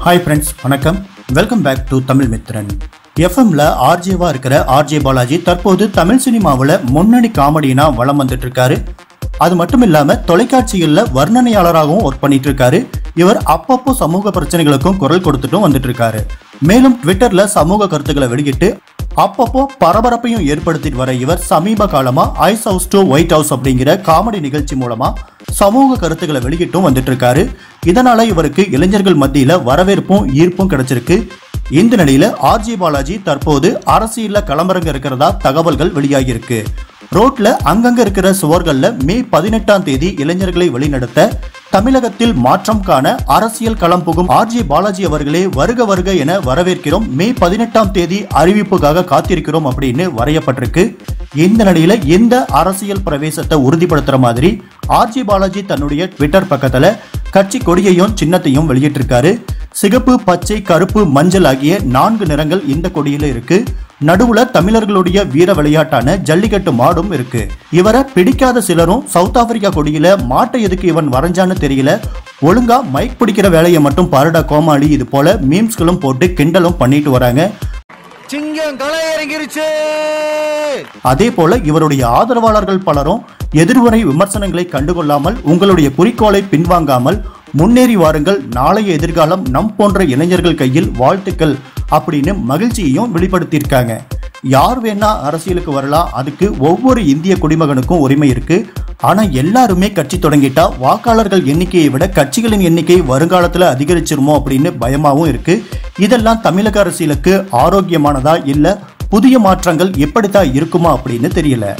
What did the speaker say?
Hi friends வணக்கம். Welcome back to Tamil Mithran எஃப்எம்ல ஆர்ஜேவா இருக்கிற ஆர்ஜே பாலாஜி தற்போது தமிழ் சினிமாவில் முன்னணி காமெடினா வளம் வந்துட்டு இருக்காரு அது மட்டும் இல்லாம தொலைக்காட்சியில் வர்ணனையாளராகவும் ஒர்க் பண்ணிட்டு இருக்காரு இவர் அப்பப்போ சமூக பிரச்சனைகளுக்கும் குரல் கொடுத்துட்டும் வந்துட்டு இருக்காரு மேலும் ட்விட்டர்ல சமூக கருத்துக்களை வெளியிட்டு அப்பப்போ பரபரப்பையும் ஏற்படுத்திட்டு வர இவர் சமீப காலமா ice house to white house அப்படிங்கிற காமெடி நிகழ்ச்சி மூலமா சமூக கருத்துக்களை வெளியிட்டும் வந்துட்டு இருக்காரு இதனால இவருக்கு இளைஞர்கள் மத்தியில வரவேற்பும் ஈர்ப்பும் கிடைச்சிருக்கு. இந்த நிலையில ஆர்ஜி பாலாஜி தற்போது அரசியல களமிறங்க இருக்கிறதா தகவல்கள் வெளியாகியிருக்கு. ரோட்ல அங்கங்க இருக்கிற சுவர்கள்ல மே பதினெட்டாம் தேதி இளைஞர்களை வழிநடத்த தமிழகத்தில் மாற்றம் காண அரசியல் களம் புகும் ஆர்ஜி பாலாஜி அவர்களே வருக வருக என வரவேற்கிறோம். மே பதினெட்டாம் தேதி அறிவிப்புக்காக காத்திருக்கிறோம் அப்படின்னு வரையப்பட்டிருக்கு. இந்த நிலையில எந்த அரசியல் பிரவேசத்தை உறுதிப்படுத்துற மாதிரி ஆர்ஜி பாலாஜி தன்னுடைய ட்விட்டர் பக்கத்துல கட்சி கொடியையும் சின்னத்தையும் வெளியிட்டிருக்காரு. சிகப்பு பச்சை கருப்பு மஞ்சள் ஆகிய நான்கு நிறங்கள் இந்த கொடியில இருக்கு. நடுவுல தமிழர்களுடைய வீர விளையாட்டான ஜல்லிக்கட்டு மாடும் இருக்கு. இவரை பிடிக்காத சிலரும் சவுத் ஆப்பிரிக்கா கொடியில மாட்டை எதுக்கு இவன் வரைஞ்சான்னு தெரியல. ஒழுங்கா மைக் பிடிக்கிற வேலையை மட்டும் பாருடா கோமாளி இது போல மீம்ஸ்களும் போட்டு கிண்டலும் பண்ணிட்டு வராங்க. அதே போல இவருடைய ஆதரவாளர்கள் பலரும் எதிர்வரை விமர்சனங்களை கண்டுகொள்ளாமல் உங்களுடைய குறிக்கோளை பின்வாங்காமல் முன்னேறி வாருங்கள். நாளைய எதிர்காலம் நம் போன்ற இளைஞர்கள் கையில் வாழ்த்துக்கள். அப்படின்னு மகிழ்ச்சியையும் வெளிப்படுத்தியிருக்காங்க. யார் வேணா அரசியலுக்கு வரலாம் அதுக்கு ஒவ்வொரு இந்திய குடிமகனுக்கும் உரிமை இருக்கு. ஆனா எல்லாருமே கட்சி தொடங்கிட்டா வாக்காளர்கள் எண்ணிக்கையை விட கட்சிகளின் எண்ணிக்கை வருங்காலத்துல அதிகரிச்சிருமோ அப்படின்னு பயமாவும் இருக்கு. இதெல்லாம் தமிழக அரசியலுக்கு ஆரோக்கியமானதா இல்ல புதிய மாற்றங்கள் எப்படித்தான் இருக்குமா அப்படின்னு தெரியல.